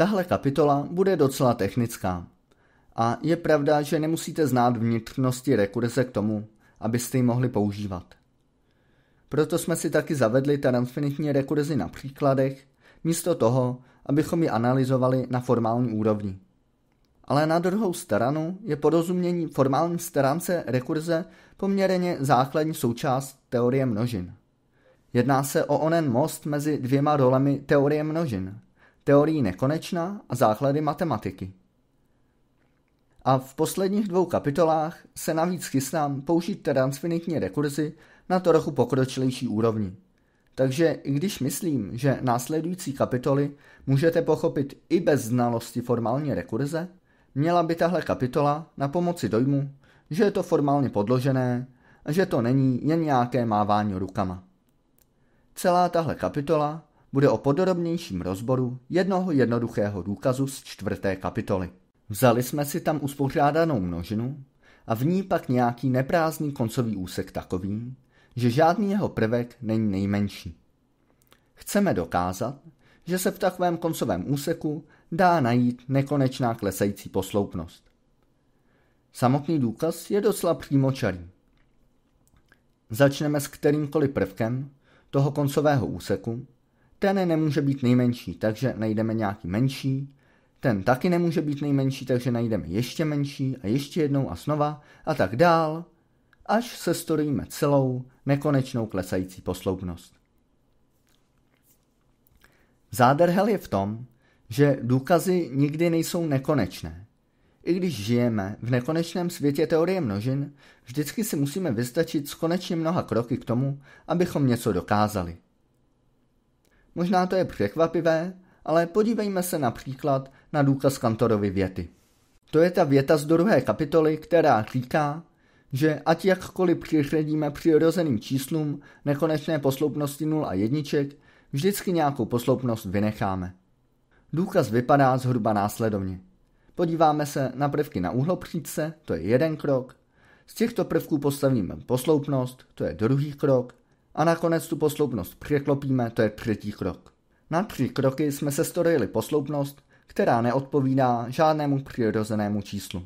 Tahle kapitola bude docela technická. A je pravda, že nemusíte znát vnitřnosti rekurze k tomu, abyste ji mohli používat. Proto jsme si taky zavedli transfinitní rekurzi na příkladech, místo toho, abychom ji analyzovali na formální úrovni. Ale na druhou stranu je porozumění formální stránce rekurze poměrně základní součást teorie množin. Jedná se o onen most mezi dvěma rolemi teorie množin, teorií nekonečná a základy matematiky. A v posledních dvou kapitolách se navíc chystám použít transfinitní rekurzi na trochu pokročilejší úrovni. Takže i když myslím, že následující kapitoly můžete pochopit i bez znalosti formální rekurze, měla by tahle kapitola na pomoci dojmu, že je to formálně podložené a že to není jen nějaké mávání rukama. Celá tahle kapitola bude o podrobnějším rozboru jednoho jednoduchého důkazu z čtvrté kapitoly. Vzali jsme si tam uspořádanou množinu a v ní pak nějaký neprázdný koncový úsek takový, že žádný jeho prvek není nejmenší. Chceme dokázat, že se v takovém koncovém úseku dá najít nekonečná klesající posloupnost. Samotný důkaz je docela přímočarý. Začneme s kterýmkoliv prvkem toho koncového úseku. Ten nemůže být nejmenší, takže najdeme nějaký menší. Ten taky nemůže být nejmenší, takže najdeme ještě menší a ještě jednou a znova a tak dál, až se storíme celou nekonečnou klesající posloupnost. Zádrhel je v tom, že důkazy nikdy nejsou nekonečné. I když žijeme v nekonečném světě teorie množin, vždycky si musíme vystačit s konečně mnoha kroky k tomu, abychom něco dokázali. Možná to je překvapivé, ale podívejme se například na důkaz Kantorovy věty. To je ta věta z druhé kapitoly, která říká, že ať jakkoliv přiřadíme přirozeným číslům nekonečné posloupnosti 0 a jedniček, vždycky nějakou posloupnost vynecháme. Důkaz vypadá zhruba následovně. Podíváme se na prvky na úhlopříčce, to je jeden krok. Z těchto prvků postavíme posloupnost, to je druhý krok. A nakonec tu posloupnost překlopíme, to je třetí krok. Na tři kroky jsme se storili posloupnost, která neodpovídá žádnému přirozenému číslu.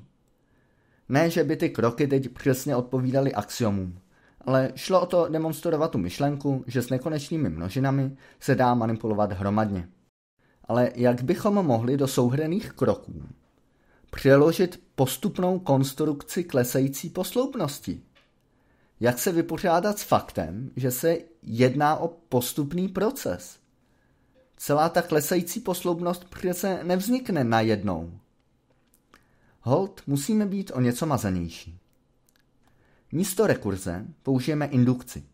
Ne, že by ty kroky teď přesně odpovídaly axiomům, ale šlo o to demonstrovat tu myšlenku, že s nekonečnými množinami se dá manipulovat hromadně. Ale jak bychom mohli do souhrných kroků přeložit postupnou konstrukci klesající posloupnosti? Jak se vypořádat s faktem, že se jedná o postupný proces? Celá ta klesající posloupnost přece nevznikne najednou. Hold musíme být o něco mazenější. Místo rekurze použijeme indukci.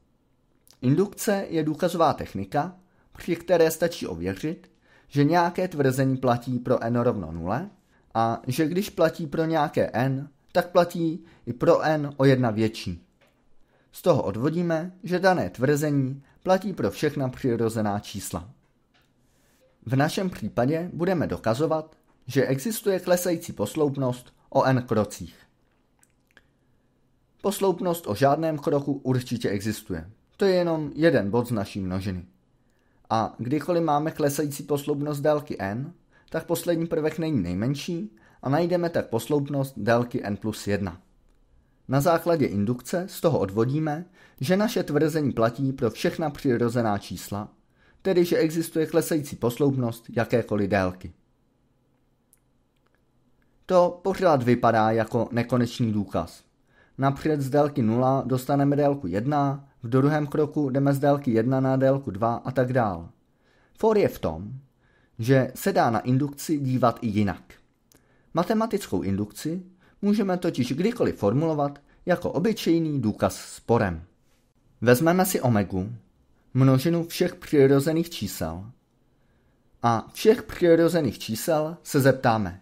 Indukce je důkazová technika, při které stačí ověřit, že nějaké tvrzení platí pro n rovno 0 a že když platí pro nějaké n, tak platí i pro n o jedna větší. Z toho odvodíme, že dané tvrzení platí pro všechna přirozená čísla. V našem případě budeme dokazovat, že existuje klesající posloupnost o n krocích. Posloupnost o žádném kroku určitě existuje. To je jenom jeden bod z naší množiny. A kdykoliv máme klesající posloupnost délky n, tak poslední prvek není nejmenší a najdeme tak posloupnost délky n plus 1. Na základě indukce z toho odvodíme, že naše tvrzení platí pro všechna přirozená čísla, tedy že existuje klesající posloupnost jakékoliv délky. To pořád vypadá jako nekonečný důkaz. Napřed z délky 0 dostaneme délku 1, v druhém kroku jdeme z délky 1 na délku 2 a tak dál. For je v tom, že se dá na indukci dívat i jinak. Matematickou indukci můžeme totiž kdykoliv formulovat jako obyčejný důkaz sporem. Vezmeme si omegu, množinu všech přirozených čísel, a všech přirozených čísel se zeptáme,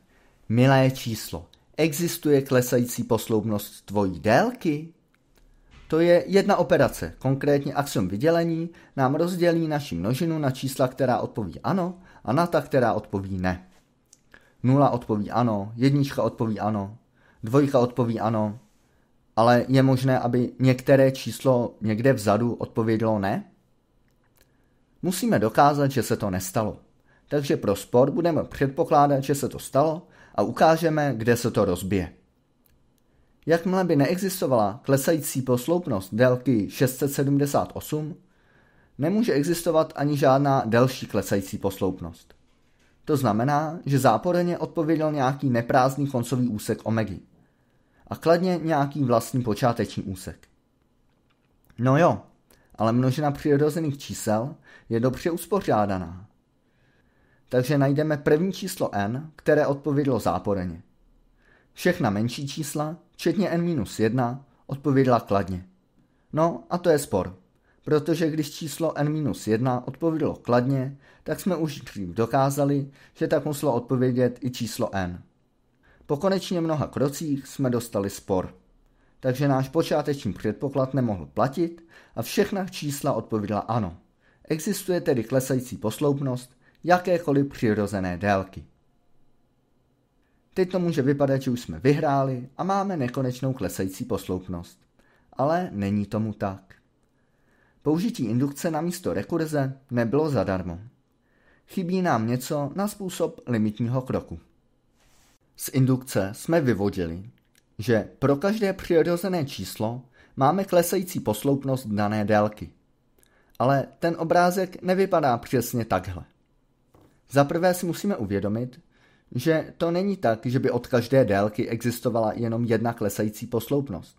milé číslo, existuje klesající posloupnost tvojí délky? To je jedna operace, konkrétně axiom vydělení, nám rozdělí naši množinu na čísla, která odpoví ano a na ta, která odpoví ne. Nula odpoví ano, jednička odpoví ano, dvojka odpoví ano, ale je možné, aby některé číslo někde vzadu odpovědělo ne? Musíme dokázat, že se to nestalo. takže pro spor budeme předpokládat, že se to stalo a ukážeme, kde se to rozbije. Jakmile by neexistovala klesající posloupnost délky 678, nemůže existovat ani žádná delší klesající posloupnost. To znamená, že záporeně odpověděl nějaký neprázdný koncový úsek omegy a kladně nějaký vlastní počáteční úsek. No jo, ale množina přirozených čísel je dobře uspořádaná. Takže najdeme první číslo n, které odpovědělo záporeně. Všechna menší čísla, včetně n-1, odpověděla kladně. No a to je spor, protože když číslo n-1 odpovědělo kladně, tak jsme už dřív dokázali, že tak muselo odpovědět i číslo n. Po konečně mnoha krocích jsme dostali spor. Takže náš počáteční předpoklad nemohl platit a všechna čísla odpověděla ano. Existuje tedy klesající posloupnost jakékoliv přirozené délky. Teď to může vypadat, že už jsme vyhráli a máme nekonečnou klesající posloupnost. Ale není tomu tak. Použití indukce na místo rekurze nebylo zadarmo. Chybí nám něco na způsob limitního kroku. Z indukce jsme vyvodili, že pro každé přirozené číslo máme klesající posloupnost dané délky. Ale ten obrázek nevypadá přesně takhle. Za prvé si musíme uvědomit, že to není tak, že by od každé délky existovala jenom jedna klesající posloupnost.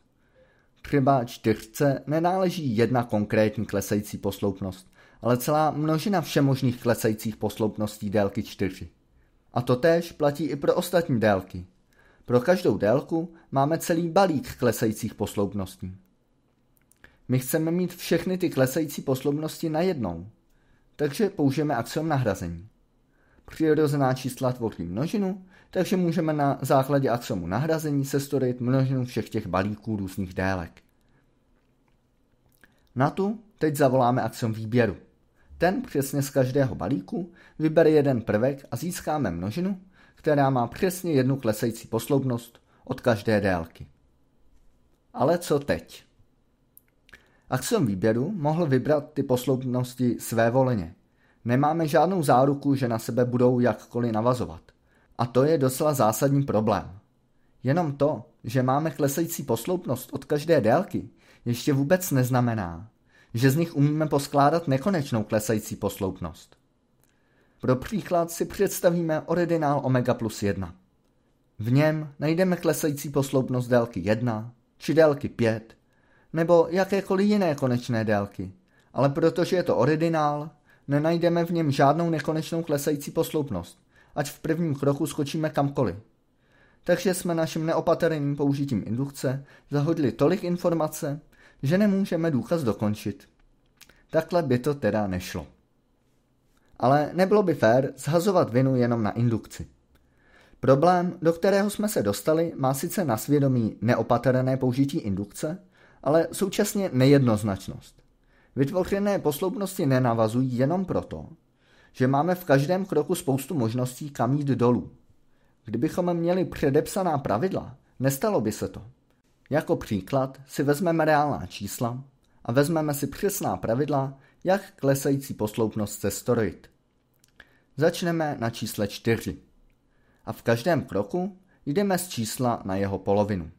Třeba čtyřce nenáleží jedna konkrétní klesající posloupnost, ale celá množina všemožných klesajících posloupností délky čtyři. A to též platí i pro ostatní délky. Pro každou délku máme celý balík klesajících posloupností. My chceme mít všechny ty klesající posloupnosti najednou, takže použijeme axiom nahrazení. Přirozená čísla tvoří množinu, takže můžeme na základě axiomu nahrazení sestorit množinu všech těch balíků různých délek. Na tu teď zavoláme axiom výběru. Ten přesně z každého balíku vybere jeden prvek a získáme množinu, která má přesně jednu klesající posloupnost od každé délky. Ale co teď? Axiom výběru mohl vybrat ty posloupnosti své voleně. Nemáme žádnou záruku, že na sebe budou jakkoliv navazovat. A to je docela zásadní problém. Jenom to, že máme klesající posloupnost od každé délky, ještě vůbec neznamená, že z nich umíme poskládat nekonečnou klesající posloupnost. Pro příklad si představíme ordinál omega plus 1. V něm najdeme klesající posloupnost délky 1 či délky 5 nebo jakékoliv jiné konečné délky, ale protože je to ordinál, nenajdeme v něm žádnou nekonečnou klesající posloupnost, ať v prvním kroku skočíme kamkoliv. Takže jsme naším neopatrným použitím indukce zahodili tolik informace, že nemůžeme důkaz dokončit. Takhle by to teda nešlo. Ale nebylo by fér zhazovat vinu jenom na indukci. Problém, do kterého jsme se dostali, má sice na svědomí neopatrné použití indukce, ale současně nejednoznačnost. Vytvořené posloupnosti nenavazují jenom proto, že máme v každém kroku spoustu možností kam jít dolů. Kdybychom měli předepsaná pravidla, nestalo by se to. Jako příklad si vezmeme reálná čísla a vezmeme si přesná pravidla, jak klesající posloupnost sestorojit. Začneme na čísle 4. A v každém kroku jdeme z čísla na jeho polovinu.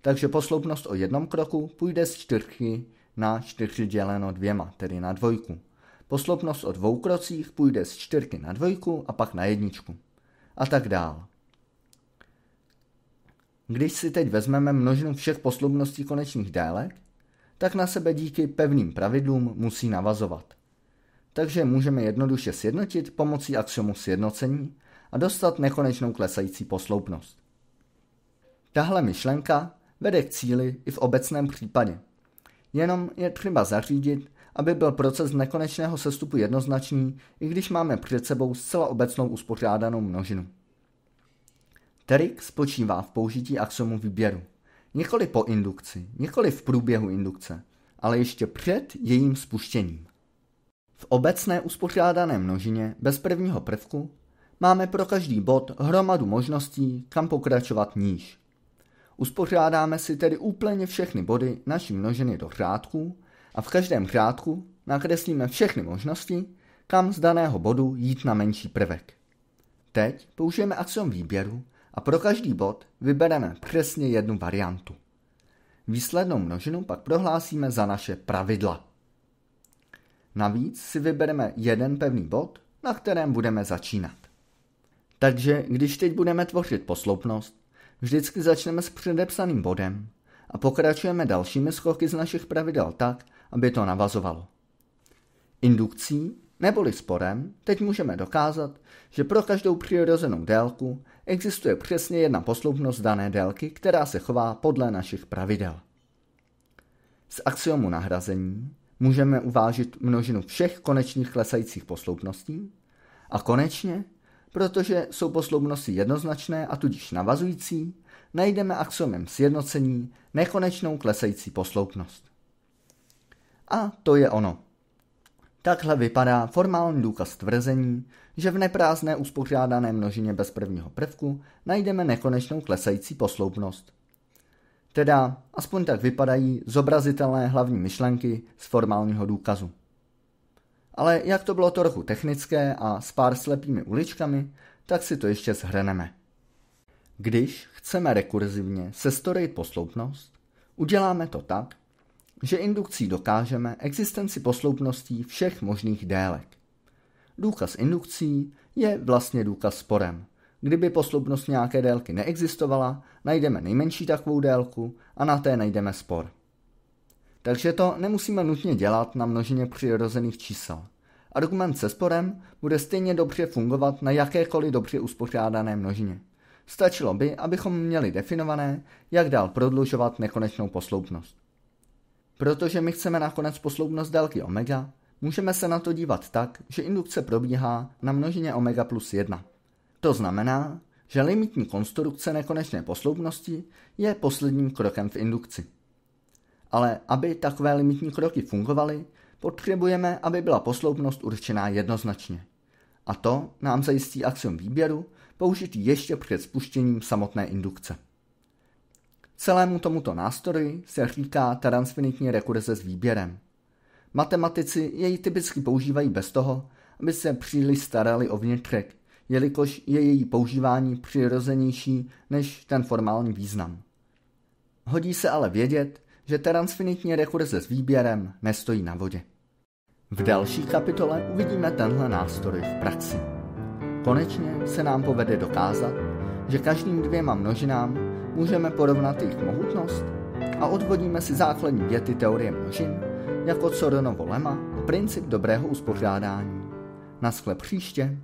Takže posloupnost o jednom kroku půjde z čtyřky na 4 děleno dvěma, tedy na dvojku. Posloupnost o dvou krocích půjde z čtyřky na dvojku a pak na jedničku. A tak dál. Když si teď vezmeme množinu všech posloupností konečných délek, tak na sebe díky pevným pravidlům musí navazovat. Takže můžeme jednoduše sjednotit pomocí axiomu sjednocení a dostat nekonečnou klesající posloupnost. Tahle myšlenka vede k cíli i v obecném případě. Jenom je třeba zařídit, aby byl proces nekonečného sestupu jednoznačný, i když máme před sebou zcela obecnou uspořádanou množinu. Trik spočívá v použití axiomu výběru. Nikoli po indukci, nikoli v průběhu indukce, ale ještě před jejím spuštěním. V obecné uspořádané množině bez prvního prvku máme pro každý bod hromadu možností, kam pokračovat níž. Uspořádáme si tedy úplně všechny body naší množiny do řádků a v každém řádku nakreslíme všechny možnosti, kam z daného bodu jít na menší prvek. Teď použijeme axiom výběru a pro každý bod vybereme přesně jednu variantu. Výslednou množinu pak prohlásíme za naše pravidla. Navíc si vybereme jeden pevný bod, na kterém budeme začínat. Takže když teď budeme tvořit posloupnost, vždycky začneme s předepsaným bodem a pokračujeme dalšími skoky z našich pravidel tak, aby to navazovalo. Indukcí neboli sporem teď můžeme dokázat, že pro každou přirozenou délku existuje přesně jedna posloupnost dané délky, která se chová podle našich pravidel. Z axiomu nahrazení můžeme uvážit množinu všech konečných klesajících posloupností a konečně, protože jsou posloupnosti jednoznačné a tudíž navazující, najdeme axiomem sjednocení nekonečnou klesající posloupnost. A to je ono. Takhle vypadá formální důkaz tvrzení, že v neprázdné uspořádané množině bez prvního prvku najdeme nekonečnou klesající posloupnost. Teda aspoň tak vypadají zobrazitelné hlavní myšlenky z formálního důkazu. Ale jak to bylo trochu technické a s pár slepými uličkami, tak si to ještě zhrneme. Když chceme rekurzivně sestorejit posloupnost, uděláme to tak, že indukcí dokážeme existenci posloupností všech možných délek. Důkaz indukcí je vlastně důkaz sporem. Kdyby posloupnost nějaké délky neexistovala, najdeme nejmenší takovou délku a na té najdeme spor. Takže to nemusíme nutně dělat na množině přirozených čísel. Argument se sporem bude stejně dobře fungovat na jakékoliv dobře uspořádané množině. Stačilo by, abychom měli definované, jak dál prodlužovat nekonečnou posloupnost. Protože my chceme nakonec posloupnost délky omega, můžeme se na to dívat tak, že indukce probíhá na množině omega plus 1. To znamená, že limitní konstrukce nekonečné posloupnosti je posledním krokem v indukci. Ale aby takové limitní kroky fungovaly, potřebujeme, aby byla posloupnost určená jednoznačně. A to nám zajistí axiom výběru, použitý ještě před spuštěním samotné indukce. Celému tomuto nástroji se říká transfinitní rekurze s výběrem. Matematici jej typicky používají bez toho, aby se příliš starali o vnitřek, jelikož je její používání přirozenější než ten formální význam. Hodí se ale vědět, že transfinitní rekurze s výběrem nestojí na vodě. V další kapitole uvidíme tenhle nástroj v praxi. Konečně se nám povede dokázat, že každým dvěma množinám můžeme porovnat jejich mohutnost a odvodíme si základní věty teorie množin, jako Soronovo lema a princip dobrého uspořádání. Naschle příště.